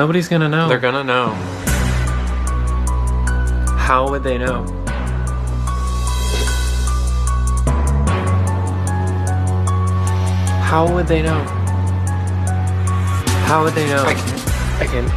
Nobody's gonna know. They're gonna know. How would they know? How would they know? How would they know? I can, I can